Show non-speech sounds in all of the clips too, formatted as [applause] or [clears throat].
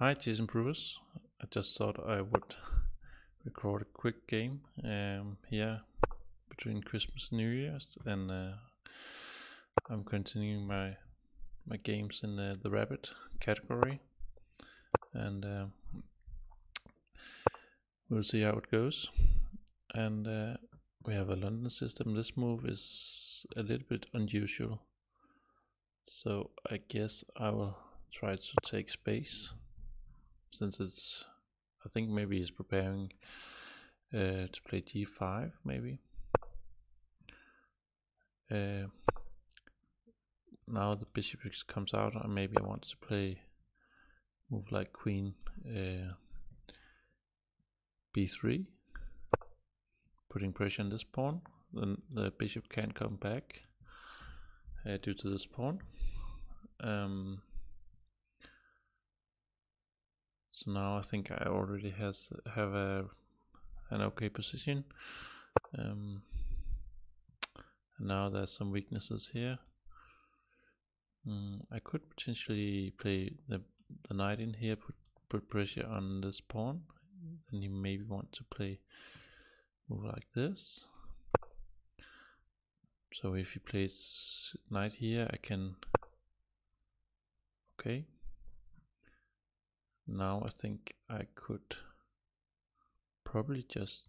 Hi Jason Brewers. I just thought I would [laughs] record a quick game um, here between Christmas and New Year's and uh, I'm continuing my my games in the, the rapid category. And uh, we'll see how it goes. And uh, we have a London system. This move is a little bit unusual. So I guess I will try to take space since it's I think maybe he's preparing uh, to play g5 maybe. Uh, now the bishop comes out and maybe I want to play move like queen uh, b3 putting pressure on this pawn then the bishop can't come back uh, due to this pawn. Um, so now I think I already has have a an okay position. Um, now there's some weaknesses here. Mm, I could potentially play the, the knight in here put, put pressure on this pawn and you maybe want to play move like this. So if he plays knight here I can okay now I think I could probably just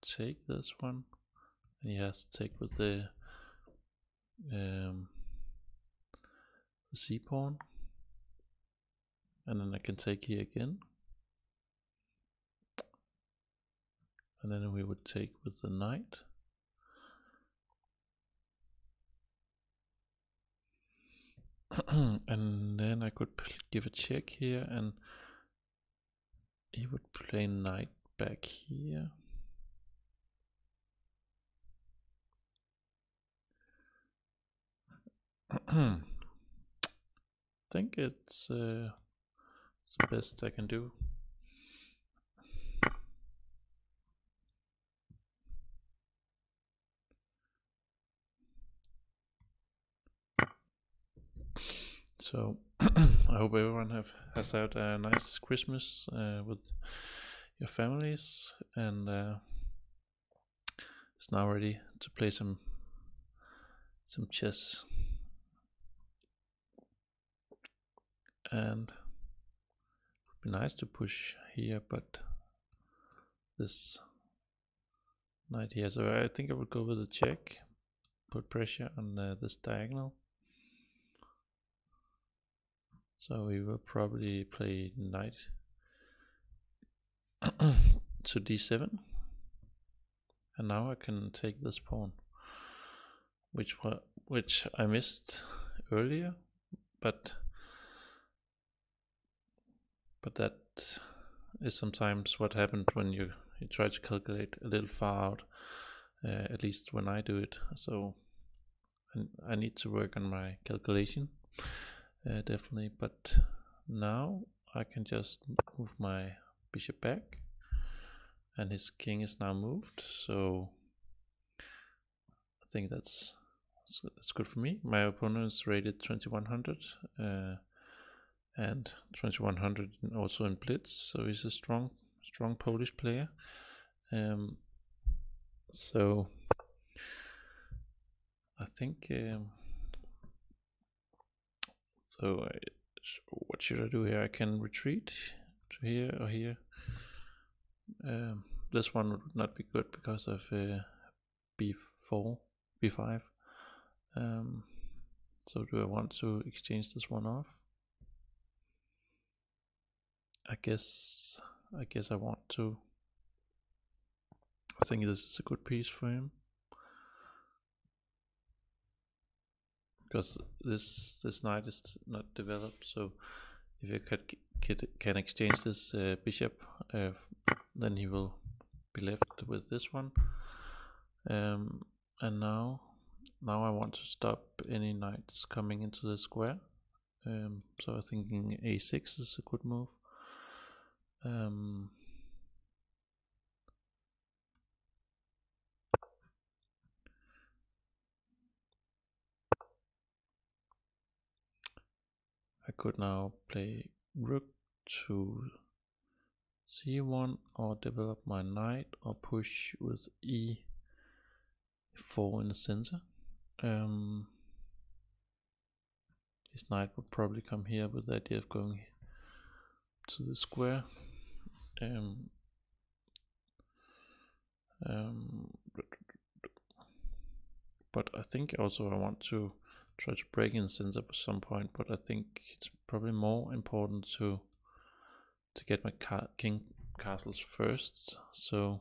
take this one. And he has to take with the um, the c pawn and then I can take here again. And then we would take with the knight. [clears throat] And then I could give a check here and he would play knight back here [clears throat] I think it's, uh, it's the best I can do. So [clears throat] I hope everyone have has had a nice Christmas uh, with your families and uh, is now ready to play some some chess. and it would be nice to push here but this knight here so I think I would go with a check put pressure on uh, this diagonal so we will probably play knight [coughs] to d7 and now I can take this pawn which which I missed earlier but but that is sometimes what happens when you, you try to calculate a little far out uh, at least when I do it. So I, I need to work on my calculation uh, definitely but now I can just move my bishop back and his king is now moved so I think that's that's good for me. My opponent is rated 2100 uh, and 2100 also in blitz so he's a strong strong polish player. Um, so i think um, so I, what should i do here? I can retreat to here or here? Um, this one would not be good because of uh, b4 b5 um, so do i want to exchange this one off? I guess I guess I want to. I think this is a good piece for him because this this knight is not developed so if you can, can exchange this uh, bishop uh, then he will be left with this one. Um, and now now I want to stop any knights coming into the square. Um, so I'm thinking a6 is a good move. Um, I could now play rook to c1 or develop my knight or push with e4 in the center. Um, his knight would probably come here with the idea of going to the square. Um, um, but I think also I want to try to break in center at some point, but I think it's probably more important to to get my ca king castles first. So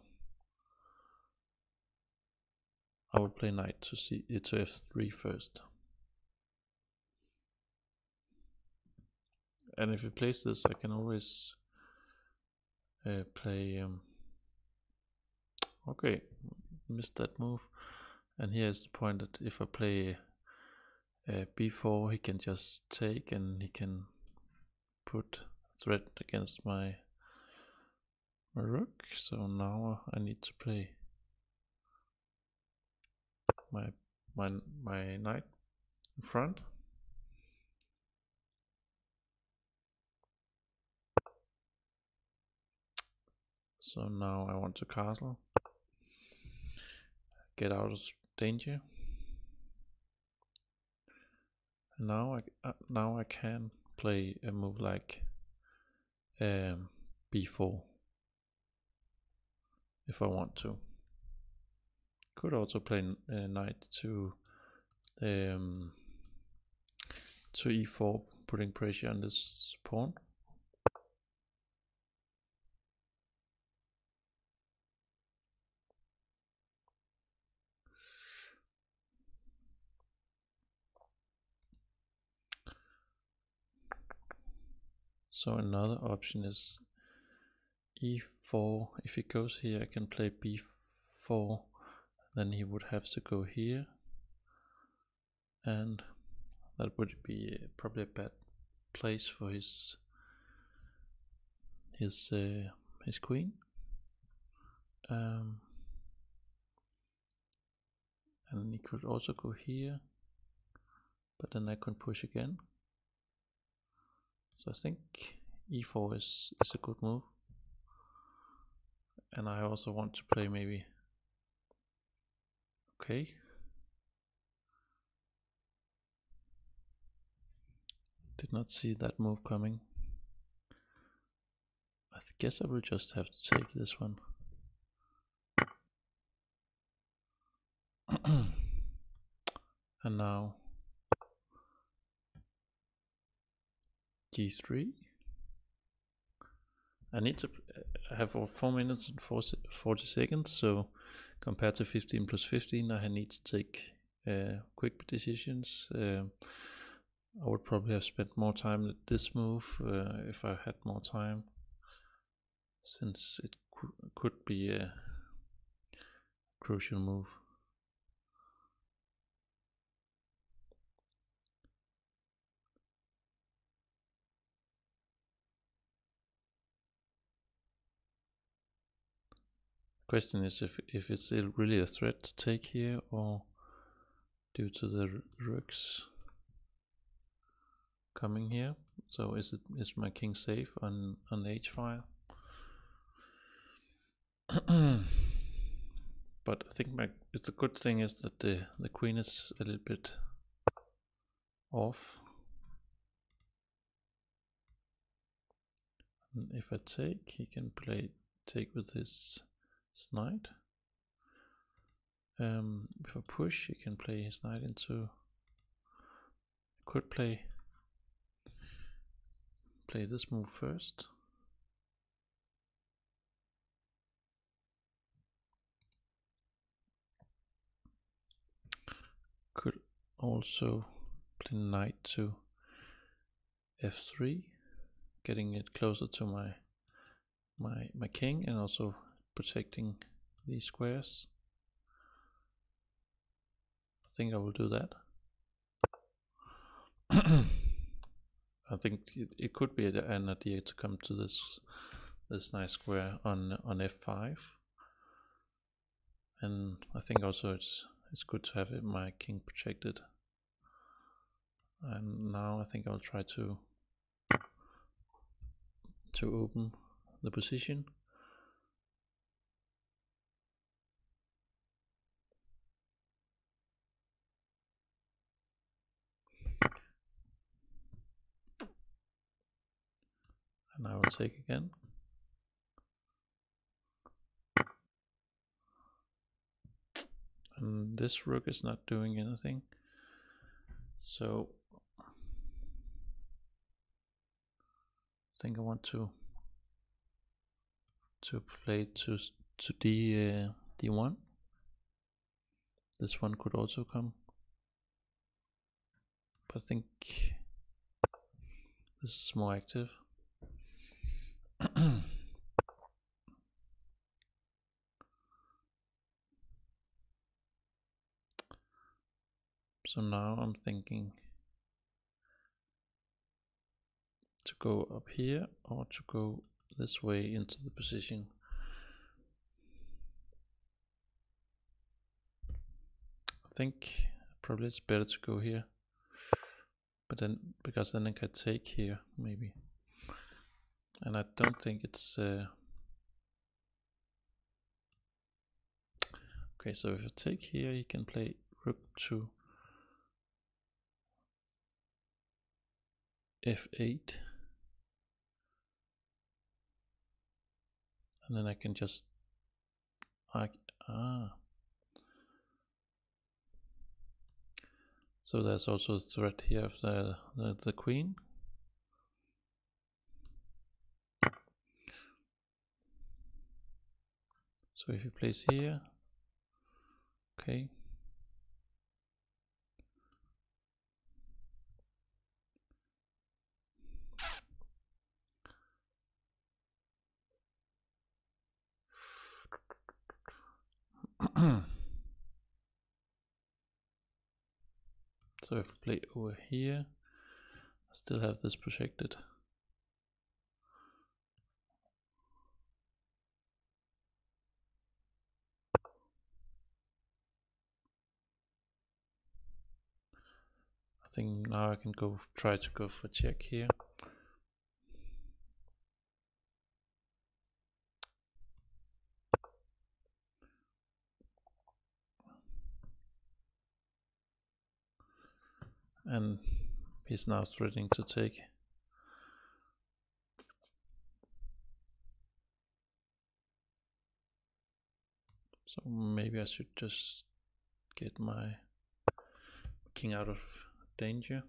I will play knight to c to f3 first. And if he plays this, I can always uh, play. Um, okay, missed that move. And here's the point that if I play uh, b4 he can just take and he can put threat against my, my rook. So now I need to play my my my knight in front. So now I want to castle. Get out of danger now I uh, now I can play a move like um, b4 if I want to. Could also play uh, knight to um, to e4, putting pressure on this pawn. So another option is e4. If he goes here, I can play b4. Then he would have to go here. And that would be probably a bad place for his his uh, his queen. Um, and he could also go here, but then I can push again. So I think e4 is, is a good move. And I also want to play maybe... Okay. Did not see that move coming. I guess I will just have to take this one. [clears throat] and now g3 I need to have 4 minutes and 40 seconds so compared to 15 plus 15 I need to take uh, quick decisions. Uh, I would probably have spent more time with this move uh, if I had more time since it could be a crucial move Question is if, if it's really a threat to take here or due to the rooks coming here. So is it is my king safe on on h file? [clears throat] but I think my it's a good thing is that the the queen is a little bit off. And if I take, he can play take with his knight. Um, if I push, he can play his knight into. Could play play this move first. Could also play knight to f3, getting it closer to my my my king and also protecting these squares. I think I will do that. [coughs] I think it, it could be an idea to come to this this nice square on on f5 and I think also it's it's good to have it, my king protected and now I think I'll try to to open the position. And I will take again. And this rook is not doing anything. So I think I want to to play to to d uh, d1. This one could also come, but I think this is more active. So now I'm thinking to go up here or to go this way into the position. I think probably it's better to go here, but then because then I can take here maybe, and I don't think it's. Uh, okay, so if I take here, you can play rook to f8 and then I can just ah. So there's also a threat here of the, the, the queen. So if you place here okay [clears throat] so if I play over here, I still have this projected. I think now I can go try to go for check here. And he's now threatening to take so maybe I should just get my king out of danger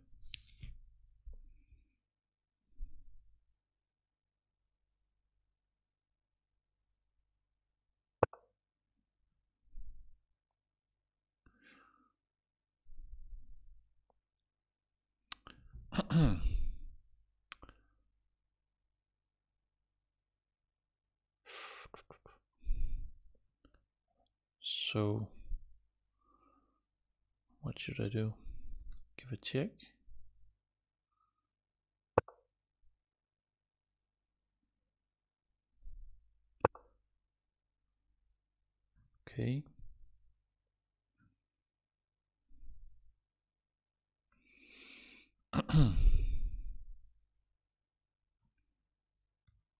[clears throat] so what should I do? Give a check. Okay. [clears throat]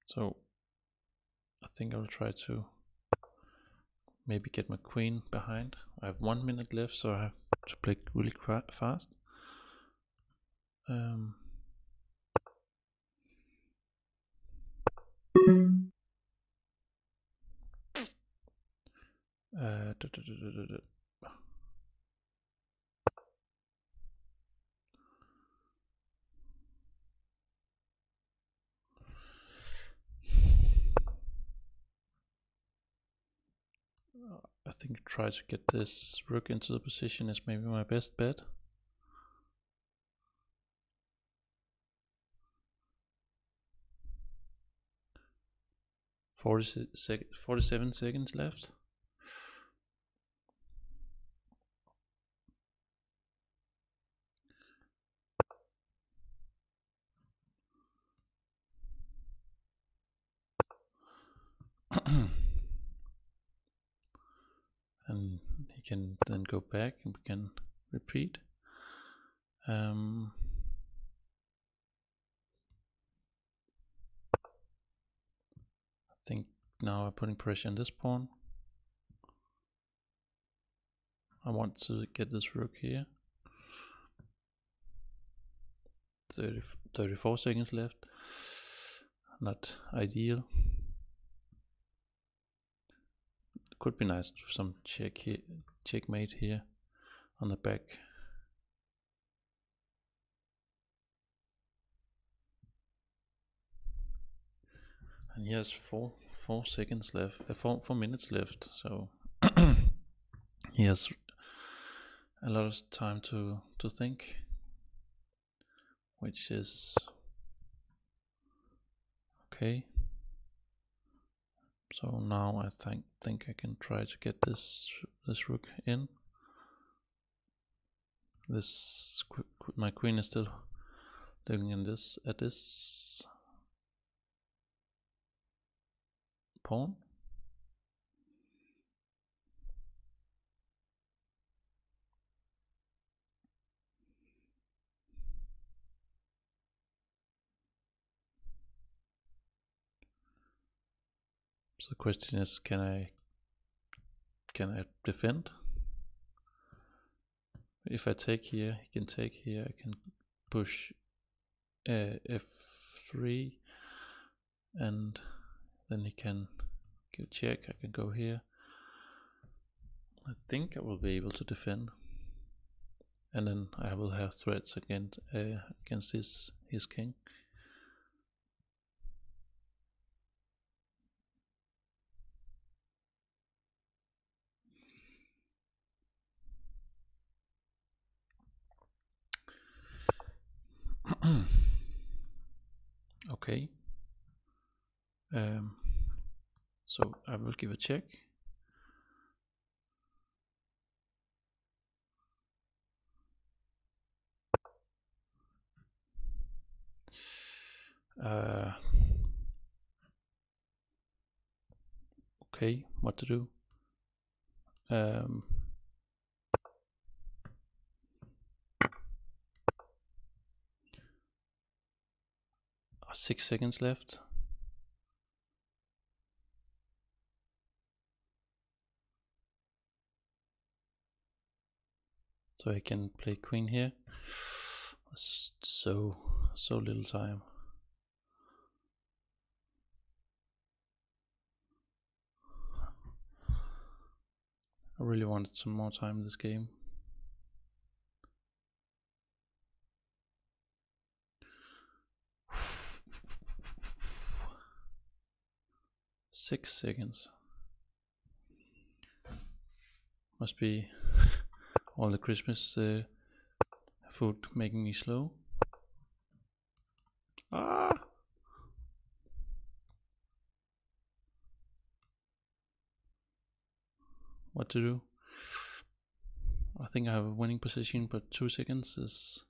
so I think I'll try to maybe get my queen behind. I have one minute left, so I have to play really fast. Um, uh, I think try to get this rook into the position is maybe my best bet. Forty sec 47 seconds left. [clears throat] and he can then go back and we can repeat um, I think now I'm putting pressure on this pawn. I want to get this rook here. 30, 34 seconds left. Not ideal. Could be nice some check here, checkmate here on the back. And he has four four seconds left, uh, four four minutes left. So [coughs] he has a lot of time to to think, which is okay. So now I think think I can try to get this this rook in. This my queen is still looking in this at this pawn. So the question is, can I can I defend? If I take here, he can take here. I can push uh, f3, and then he can give check. I can go here. I think I will be able to defend, and then I will have threats against uh, against his his king. [clears throat] okay. Um, so I will give a check. Uh, okay, what to do? Um, six seconds left. So I can play queen here. So, so little time. I really wanted some more time in this game. Six seconds. Must be [laughs] all the Christmas uh, food making me slow. Ah! What to do? I think I have a winning position, but two seconds is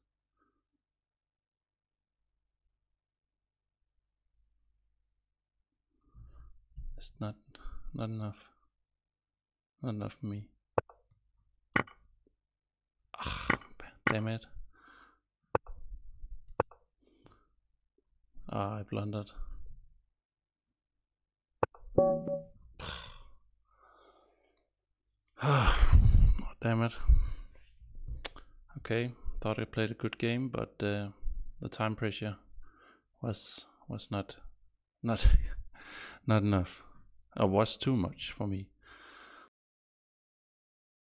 It's not not enough. Not enough for me. Ugh, damn it. Ah, I blundered. [sighs] Ah, damn it. Okay, thought I played a good game, but uh, the time pressure was was not not [laughs] not enough. It was too much for me.